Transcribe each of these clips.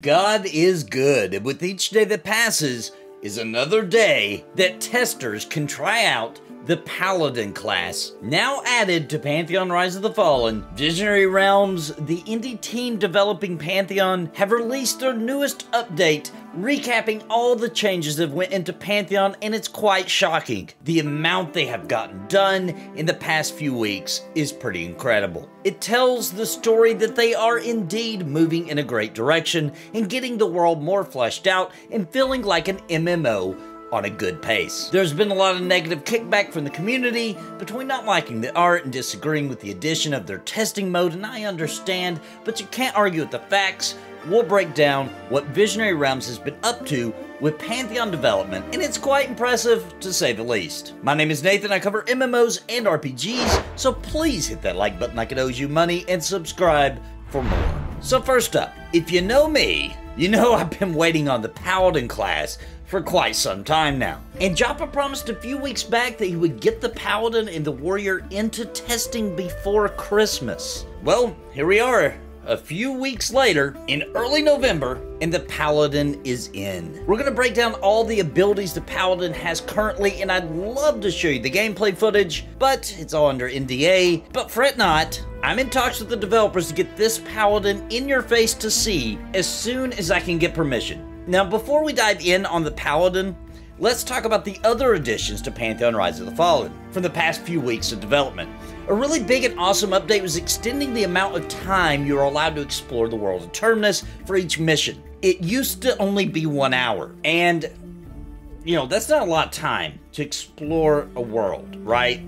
God is good, and with each day that passes is another day that testers can try out the Paladin class. Now added to Pantheon Rise of the Fallen, Visionary Realms, the indie team developing Pantheon, have released their newest update recapping all the changes that went into Pantheon, and it's quite shocking. The amount they have gotten done in the past few weeks is pretty incredible. It tells the story that they are indeed moving in a great direction and getting the world more fleshed out and feeling like an MMO on a good pace. There's been a lot of negative kickback from the community between not liking the art and disagreeing with the addition of their testing mode, and I understand, but you can't argue with the facts. We'll break down what Visionary Realms has been up to with Pantheon development, and it's quite impressive to say the least. My name is Nathan, I cover MMOs and RPGs, so please hit that like button like it owes you money and subscribe for more. So first up, if you know me, you know I've been waiting on the Paladin class for quite some time now. And Joppa promised a few weeks back that he would get the Paladin and the Warrior into testing before Christmas. Well, here we are, a few weeks later, in early November, and the Paladin is in. We're gonna break down all the abilities the Paladin has currently, and I'd love to show you the gameplay footage, but it's all under NDA. But fret not, I'm in talks with the developers to get this Paladin in your face to see as soon as I can get permission. Now, before we dive in on the Paladin, let's talk about the other additions to Pantheon Rise of the Fallen from the past few weeks of development. A really big and awesome update was extending the amount of time you're allowed to explore the world of Terminus for each mission. It used to only be one hour, and you know, that's not a lot of time to explore a world, right?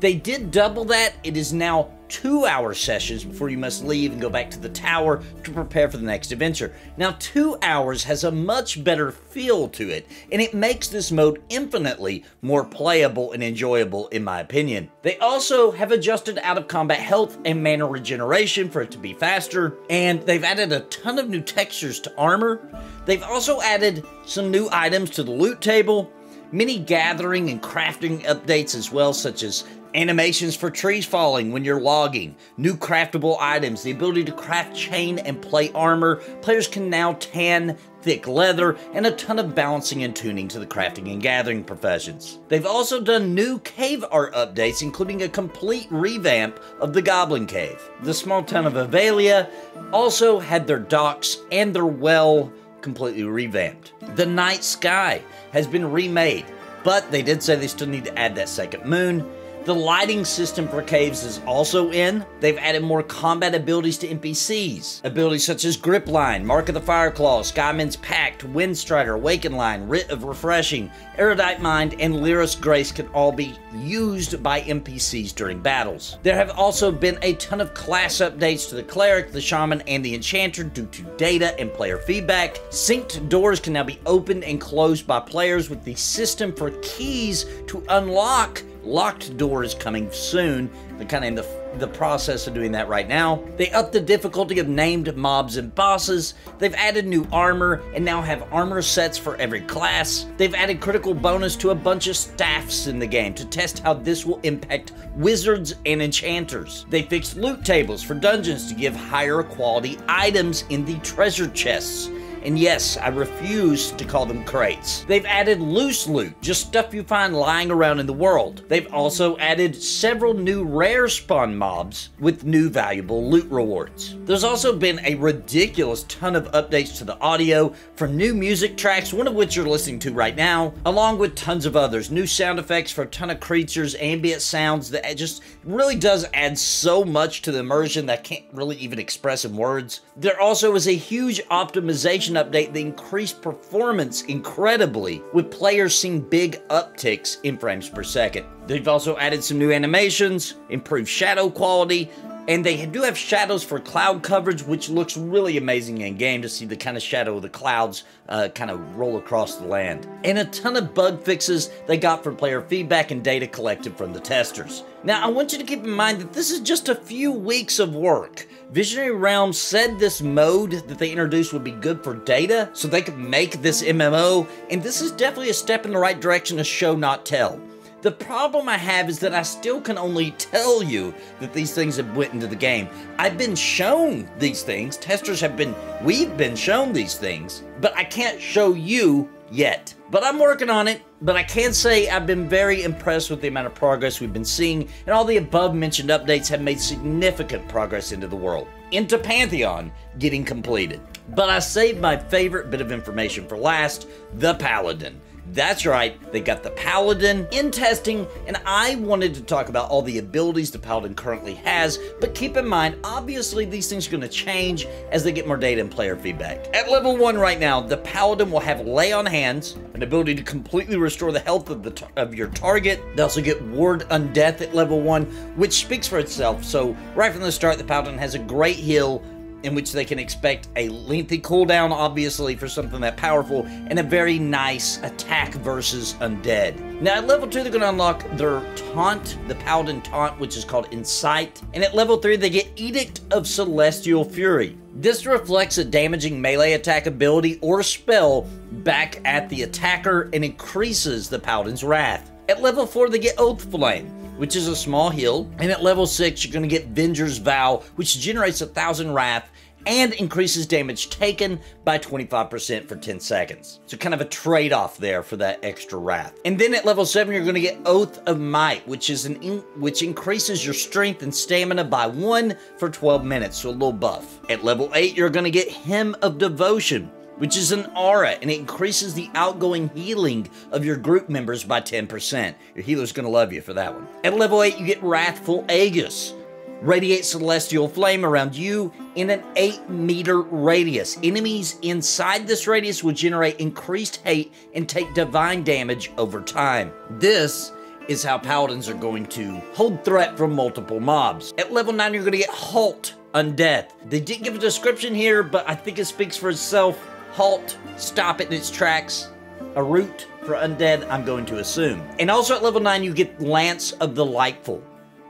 They did double that. It is now two hour sessions before you must leave and go back to the tower to prepare for the next adventure. Now, two hours has a much better feel to it, and it makes this mode infinitely more playable and enjoyable, in my opinion. They also have adjusted out of combat health and mana regeneration for it to be faster, and they've added a ton of new textures to armor. They've also added some new items to the loot table, many gathering and crafting updates as well, such as Animations for trees falling when you're logging, new craftable items, the ability to craft chain and plate armor. Players can now tan thick leather, and a ton of balancing and tuning to the crafting and gathering professions. They've also done new cave art updates, including a complete revamp of the Goblin Cave. The small town of Avalia also had their docks and their well completely revamped. The night sky has been remade, but they did say they still need to add that second moon the lighting system for caves is also in. They've added more combat abilities to NPCs. Abilities such as Grip Line, Mark of the Fireclaw, Skyman's Pact, Windstrider, Awaken Line, Writ of Refreshing, Erudite Mind, and Lyris Grace can all be used by NPCs during battles. There have also been a ton of class updates to the Cleric, the Shaman, and the Enchanter due to data and player feedback. Synced doors can now be opened and closed by players with the system for keys to unlock Locked doors coming soon. They're kind of in the, the process of doing that right now. They upped the difficulty of named mobs and bosses. They've added new armor and now have armor sets for every class. They've added critical bonus to a bunch of staffs in the game to test how this will impact wizards and enchanters. They fixed loot tables for dungeons to give higher quality items in the treasure chests. And yes, I refuse to call them crates. They've added loose loot, just stuff you find lying around in the world. They've also added several new rare spawn mobs with new valuable loot rewards. There's also been a ridiculous ton of updates to the audio from new music tracks, one of which you're listening to right now, along with tons of others. New sound effects for a ton of creatures, ambient sounds that just really does add so much to the immersion that I can't really even express in words. There also is a huge optimization update that increased performance incredibly, with players seeing big upticks in frames per second. They've also added some new animations, improved shadow quality, and they do have shadows for cloud coverage, which looks really amazing in game to see the kind of shadow of the clouds uh, kind of roll across the land. And a ton of bug fixes they got from player feedback and data collected from the testers. Now, I want you to keep in mind that this is just a few weeks of work. Visionary Realms said this mode that they introduced would be good for data, so they could make this MMO, and this is definitely a step in the right direction to show not tell. The problem I have is that I still can only tell you that these things have went into the game. I've been shown these things. Testers have been, we've been shown these things, but I can't show you yet. But I'm working on it. But I can say I've been very impressed with the amount of progress we've been seeing, and all the above mentioned updates have made significant progress into the world. Into Pantheon getting completed. But I saved my favorite bit of information for last the Paladin. That's right, they got the Paladin in testing, and I wanted to talk about all the abilities the Paladin currently has, but keep in mind, obviously these things are going to change as they get more data and player feedback. At level 1 right now, the Paladin will have Lay on Hands, an ability to completely restore the health of, the of your target. They also get Ward Undeath at level 1, which speaks for itself, so right from the start, the Paladin has a great heal, in which they can expect a lengthy cooldown, obviously, for something that powerful, and a very nice attack versus undead. Now, at level 2, they're going to unlock their Taunt, the Paladin Taunt, which is called Incite, and at level 3, they get Edict of Celestial Fury. This reflects a damaging melee attack ability or spell back at the attacker and increases the Paladin's Wrath. At level 4, they get Oath Flame, which is a small heal. And at level 6, you're going to get Venger's Vow, which generates a 1,000 Wrath and increases damage taken by 25% for 10 seconds. So kind of a trade-off there for that extra wrath. And then at level 7 you're going to get Oath of Might, which is an in which increases your strength and stamina by 1 for 12 minutes, so a little buff. At level 8 you're going to get Hymn of Devotion, which is an aura, and it increases the outgoing healing of your group members by 10%. Your healer's gonna love you for that one. At level 8, you get Wrathful Aegis. Radiate celestial flame around you in an 8 meter radius. Enemies inside this radius will generate increased hate and take divine damage over time. This is how paladins are going to hold threat from multiple mobs. At level 9, you're going to get Halt Undeath. They didn't give a description here, but I think it speaks for itself halt, stop it in its tracks, a route for undead, I'm going to assume. And also at level 9, you get Lance of the Lightful.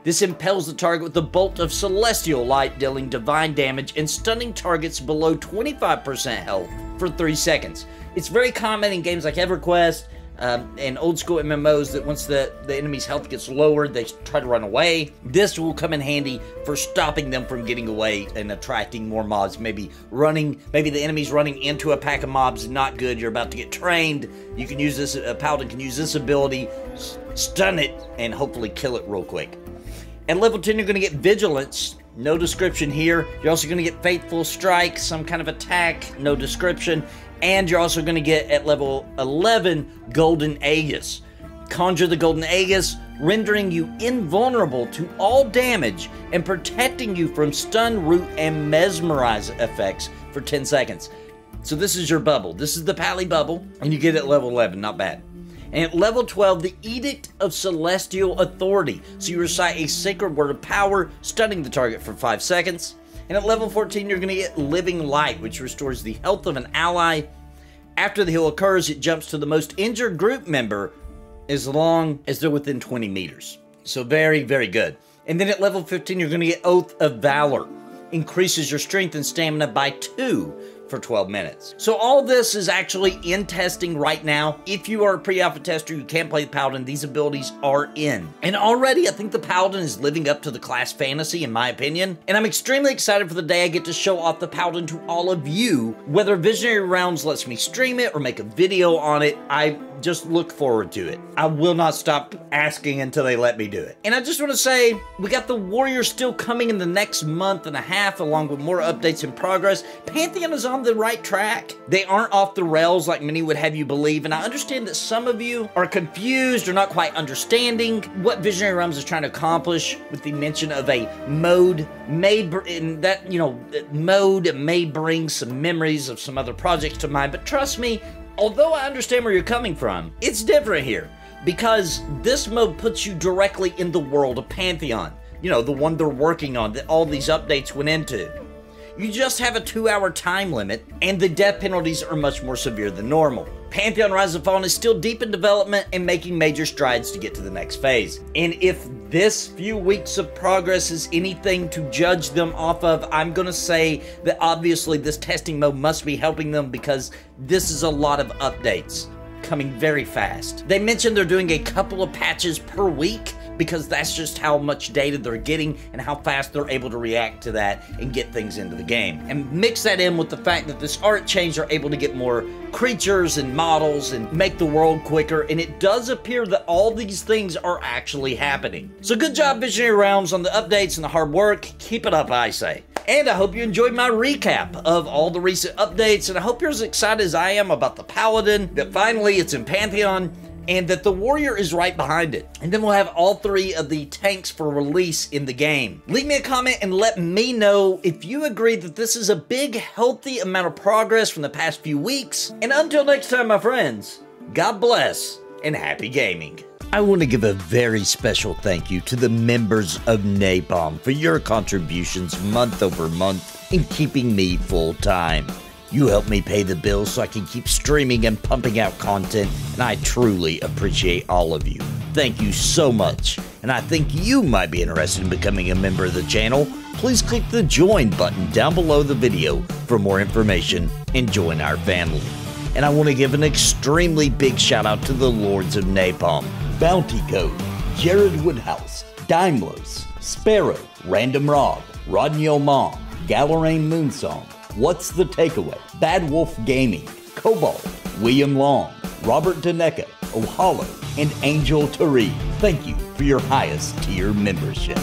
This impels the target with a bolt of celestial light, dealing divine damage and stunning targets below 25% health for 3 seconds. It's very common in games like EverQuest um, and old school MMOs that once the, the enemy's health gets lowered, they try to run away. This will come in handy for stopping them from getting away and attracting more mobs. Maybe running, maybe the enemy's running into a pack of mobs, not good. You're about to get trained. You can use this, a paladin can use this ability, stun it, and hopefully kill it real quick. At level 10, you're going to get Vigilance. No description here. You're also going to get Faithful Strike, some kind of attack. No description. And you're also going to get at level 11 Golden Aegis. Conjure the Golden Aegis, rendering you invulnerable to all damage and protecting you from stun, root, and mesmerize effects for 10 seconds. So this is your bubble. This is the Pally bubble, and you get it at level 11. Not bad. And at level 12, the Edict of Celestial Authority. So you recite a sacred word of power, stunning the target for 5 seconds. And at level 14, you're going to get Living Light, which restores the health of an ally. After the heal occurs, it jumps to the most injured group member as long as they're within 20 meters. So very, very good. And then at level 15, you're going to get Oath of Valor. Increases your strength and stamina by 2 for 12 minutes. So all this is actually in testing right now. If you are a pre-alpha tester, you can't play the Paladin, these abilities are in. And already I think the Paladin is living up to the class fantasy in my opinion. And I'm extremely excited for the day I get to show off the Paladin to all of you. Whether Visionary Realms lets me stream it or make a video on it, I just look forward to it. I will not stop asking until they let me do it. And I just want to say, we got the Warriors still coming in the next month and a half, along with more updates in progress. Pantheon is on the right track. They aren't off the rails like many would have you believe, and I understand that some of you are confused or not quite understanding what Visionary Realms is trying to accomplish with the mention of a mode may in that you know mode may bring some memories of some other projects to mind but trust me although I understand where you're coming from, it's different here because this mode puts you directly in the world of Pantheon. You know, the one they're working on that all these updates went into. You just have a two hour time limit, and the death penalties are much more severe than normal. Pantheon Rise of Fallen is still deep in development and making major strides to get to the next phase. And if this few weeks of progress is anything to judge them off of, I'm going to say that obviously this testing mode must be helping them because this is a lot of updates. coming very fast. They mentioned they're doing a couple of patches per week because that's just how much data they're getting and how fast they're able to react to that and get things into the game. And mix that in with the fact that this art change are able to get more creatures and models and make the world quicker and it does appear that all these things are actually happening. So good job Visionary Realms on the updates and the hard work. Keep it up I say. And I hope you enjoyed my recap of all the recent updates and I hope you're as excited as I am about the Paladin, that finally it's in Pantheon, and that the warrior is right behind it. And then we'll have all three of the tanks for release in the game. Leave me a comment and let me know if you agree that this is a big, healthy amount of progress from the past few weeks. And until next time, my friends, God bless and happy gaming. I want to give a very special thank you to the members of Napalm for your contributions month over month in keeping me full time. You help me pay the bills so I can keep streaming and pumping out content, and I truly appreciate all of you. Thank you so much. And I think you might be interested in becoming a member of the channel. Please click the join button down below the video for more information and join our family. And I want to give an extremely big shout out to the Lords of Napalm, Bounty Code, Jared Woodhouse, Daimlos, Sparrow, Random Rob, Rodney Mom, Galerain Moonsong, What's the Takeaway? Bad Wolf Gaming, Cobalt, William Long, Robert Daneka, Ohalo, and Angel Tari. Thank you for your highest tier membership.